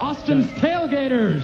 Austin's Tailgaters.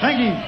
Thank you.